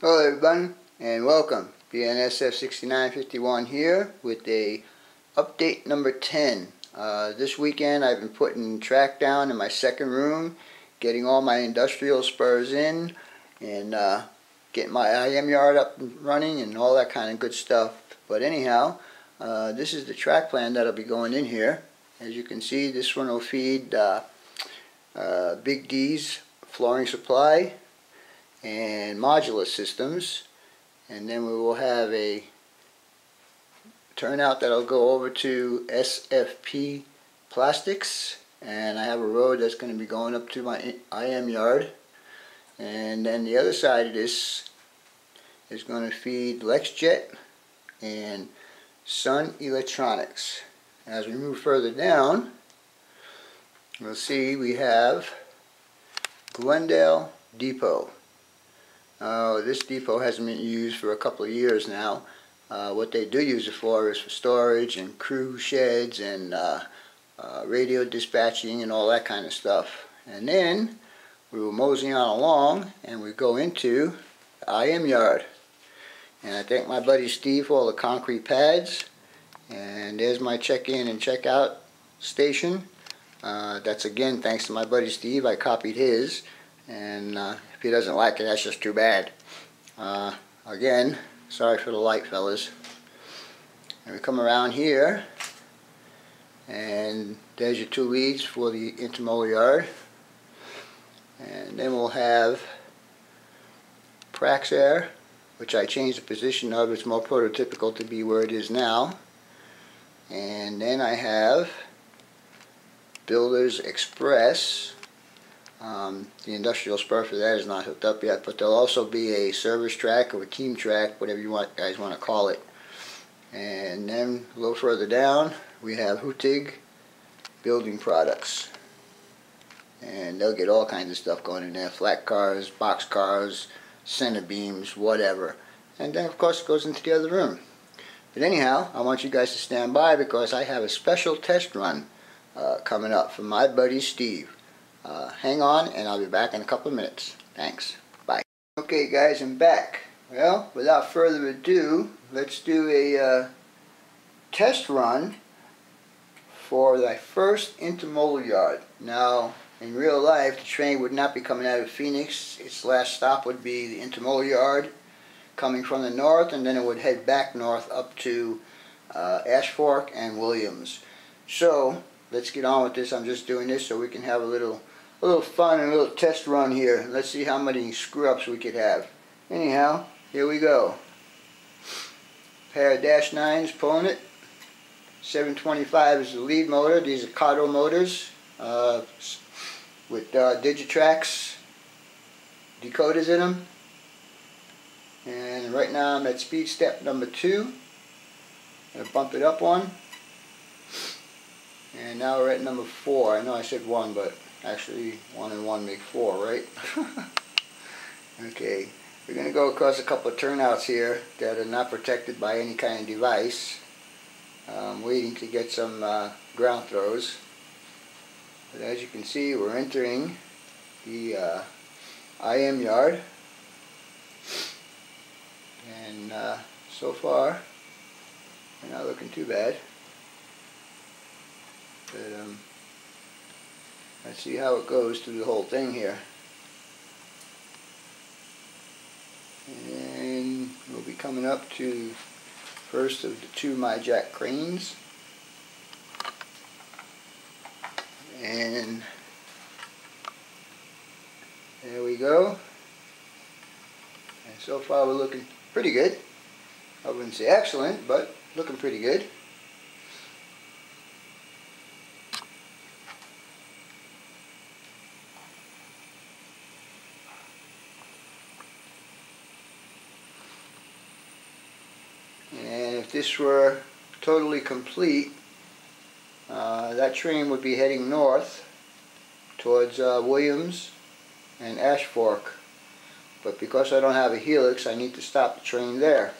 Hello everyone and welcome. BNSF 6951 here with a update number 10. Uh, this weekend I've been putting track down in my second room, getting all my industrial spurs in and uh, getting my IM yard up and running and all that kind of good stuff. But anyhow, uh, this is the track plan that'll be going in here. As you can see, this one will feed uh, uh, Big D's flooring supply and modular systems. And then we will have a turnout that'll go over to SFP plastics. And I have a road that's going to be going up to my IM yard. And then the other side of this is going to feed LexJet and Sun Electronics. As we move further down we'll see we have Glendale Depot uh, this depot hasn't been used for a couple of years now. Uh, what they do use it for is for storage and crew sheds and uh, uh radio dispatching and all that kind of stuff. And then we will mosey on along and we go into the IM yard. And I thank my buddy Steve for all the concrete pads. And there's my check-in and check-out station. Uh, that's again thanks to my buddy Steve. I copied his. And uh, if he doesn't like it, that's just too bad. Uh, again, sorry for the light, fellas. And we come around here, and there's your two leads for the intermodal yard. And then we'll have Praxair, which I changed the position of. It's more prototypical to be where it is now. And then I have Builders Express, um, the industrial spur for that is not hooked up yet, but there'll also be a service track or a team track, whatever you want, guys want to call it. And then a little further down, we have Hutig Building Products. And they'll get all kinds of stuff going in there, flat cars, box cars, center beams, whatever. And then of course it goes into the other room. But anyhow, I want you guys to stand by because I have a special test run uh, coming up from my buddy Steve. Uh, hang on and I'll be back in a couple of minutes. Thanks. Bye. Okay guys, I'm back. Well, without further ado, let's do a uh, test run for the first intermodal yard. Now, in real life, the train would not be coming out of Phoenix. Its last stop would be the intermodal yard coming from the north, and then it would head back north up to uh, Ash Fork and Williams. So, let's get on with this. I'm just doing this so we can have a little a little fun and a little test run here. Let's see how many screw-ups we could have. Anyhow, here we go. Pair of dash nines pulling it. 725 is the lead motor. These are Kato motors uh, with uh, Digitrax decoders in them. And right now I'm at speed step number two. I'm Gonna bump it up one. And now we're at number four. I know I said one, but Actually, one and one make four, right? okay, we're going to go across a couple of turnouts here that are not protected by any kind of device. I'm waiting to get some uh, ground throws. But as you can see, we're entering the uh, IM yard. And uh, so far, we're not looking too bad. But, um, Let's see how it goes through the whole thing here. And we'll be coming up to first of the two Mi-Jack cranes. And there we go. And so far we're looking pretty good. I wouldn't say excellent, but looking pretty good. If this were totally complete, uh, that train would be heading north towards uh, Williams and Ash Fork. But because I don't have a helix, I need to stop the train there.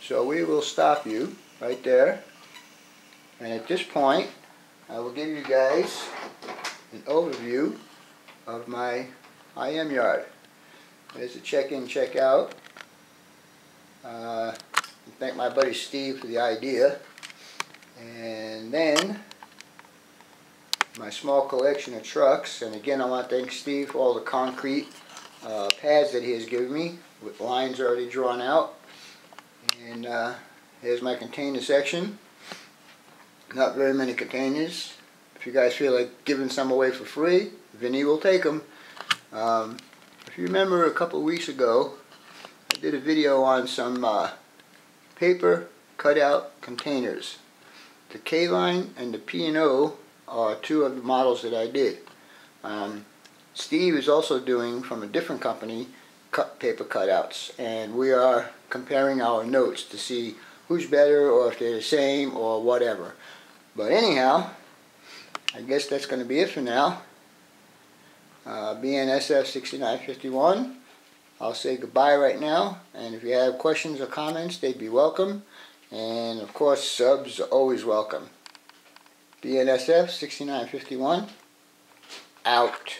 So we will stop you right there. And at this point, I will give you guys an overview of my IM yard. There's a check-in, check-out. Uh, thank my buddy Steve for the idea. And then my small collection of trucks. And again, I want to thank Steve for all the concrete uh, pads that he has given me with lines already drawn out. And uh, here's my container section. Not very many containers. If you guys feel like giving some away for free, Vinny will take them. Um, if you remember a couple weeks ago, I did a video on some uh, paper cutout containers. The K-Line and the P&O are two of the models that I did. Um, Steve is also doing, from a different company, cut paper cutouts. And we are comparing our notes to see who's better or if they're the same or whatever. But anyhow, I guess that's going to be it for now. Uh, BNSF 6951. I'll say goodbye right now. And if you have questions or comments, they'd be welcome. And of course, subs are always welcome. BNSF 6951. Out.